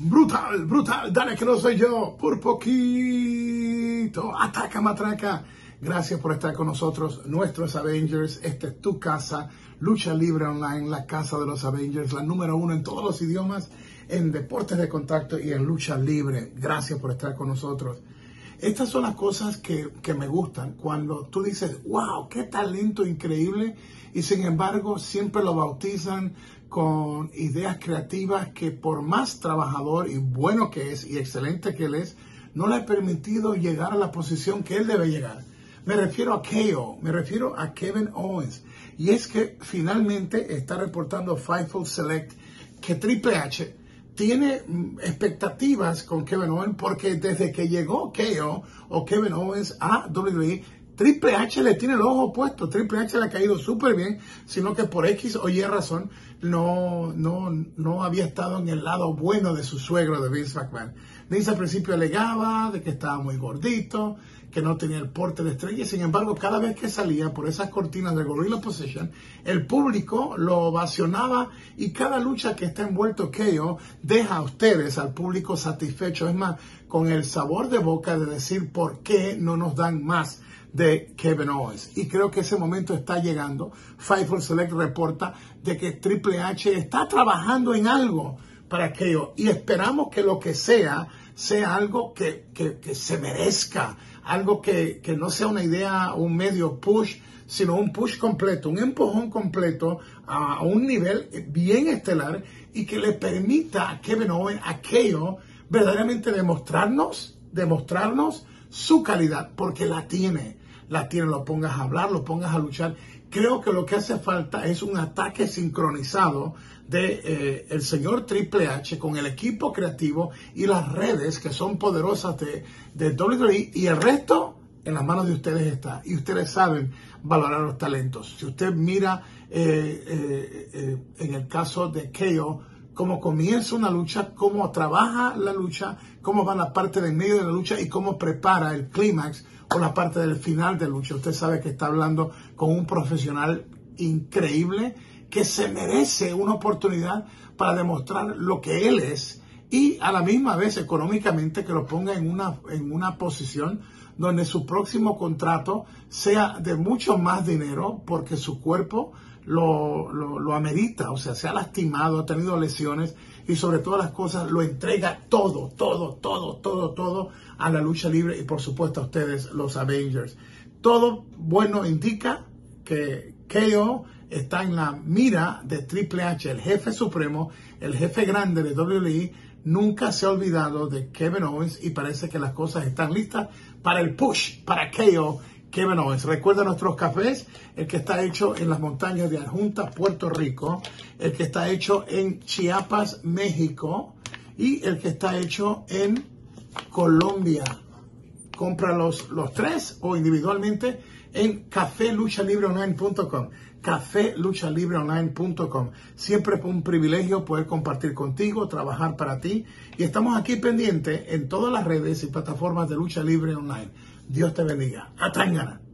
Brutal, brutal, dale que no soy yo, por poquito. Ataca, matraca. Gracias por estar con nosotros, nuestros Avengers. Esta es tu casa, Lucha Libre Online, la casa de los Avengers, la número uno en todos los idiomas, en deportes de contacto y en lucha libre. Gracias por estar con nosotros. Estas son las cosas que, que me gustan cuando tú dices, wow, qué talento increíble y sin embargo siempre lo bautizan con ideas creativas que por más trabajador y bueno que es y excelente que él es, no le ha permitido llegar a la posición que él debe llegar. Me refiero a KO, me refiero a Kevin Owens. Y es que finalmente está reportando Fightful Select que Triple H tiene expectativas con Kevin Owens porque desde que llegó KO o Kevin Owens a WWE, Triple H le tiene el ojo puesto. Triple H le ha caído súper bien, sino que por X o Y razón no, no, no había estado en el lado bueno de su suegro de Vince McMahon. Vince al principio alegaba de que estaba muy gordito, que no tenía el porte de estrella. Sin embargo, cada vez que salía por esas cortinas de Gorilla Position, el público lo ovacionaba y cada lucha que está envuelto KO deja a ustedes, al público satisfecho. Es más, con el sabor de boca de decir por qué no nos dan más de Kevin Owens. Y creo que ese momento está llegando. Fightful Select reporta de que Triple H está trabajando en algo para aquello y esperamos que lo que sea sea algo que, que, se merezca, algo que, que, no sea una idea, un medio push, sino un push completo, un empujón completo a, un nivel bien estelar y que le permita a Kevin Owens aquello verdaderamente demostrarnos, demostrarnos su calidad, porque la tiene la tiene, lo pongas a hablar, lo pongas a luchar. Creo que lo que hace falta es un ataque sincronizado de eh, el señor Triple H con el equipo creativo y las redes que son poderosas de, de WWE y el resto en las manos de ustedes está. Y ustedes saben valorar los talentos. Si usted mira eh, eh, en el caso de KO, cómo comienza una lucha, cómo trabaja la lucha, cómo va la parte del medio de la lucha y cómo prepara el clímax o la parte del final de lucha. Usted sabe que está hablando con un profesional increíble que se merece una oportunidad para demostrar lo que él es y a la misma vez económicamente que lo ponga en una, en una posición donde su próximo contrato sea de mucho más dinero porque su cuerpo lo, lo, lo, amerita, o sea, se ha lastimado, ha tenido lesiones y sobre todas las cosas lo entrega todo, todo, todo, todo, todo a la lucha libre y por supuesto a ustedes, los Avengers. Todo bueno indica que KO está en la mira de Triple H, el jefe supremo, el jefe grande de WWE, nunca se ha olvidado de Kevin Owens y parece que las cosas están listas para el push, para KO Kevin Owens. Recuerda nuestros cafés, el que está hecho en las montañas de Adjunta, Puerto Rico, el que está hecho en Chiapas, México, y el que está hecho en Colombia. Compra los, los tres o individualmente en cafeluchalibreonline.com. Cafeluchalibreonline.com. Siempre es un privilegio poder compartir contigo, trabajar para ti. Y estamos aquí pendientes en todas las redes y plataformas de lucha libre online. Dios te bendiga. Atangana.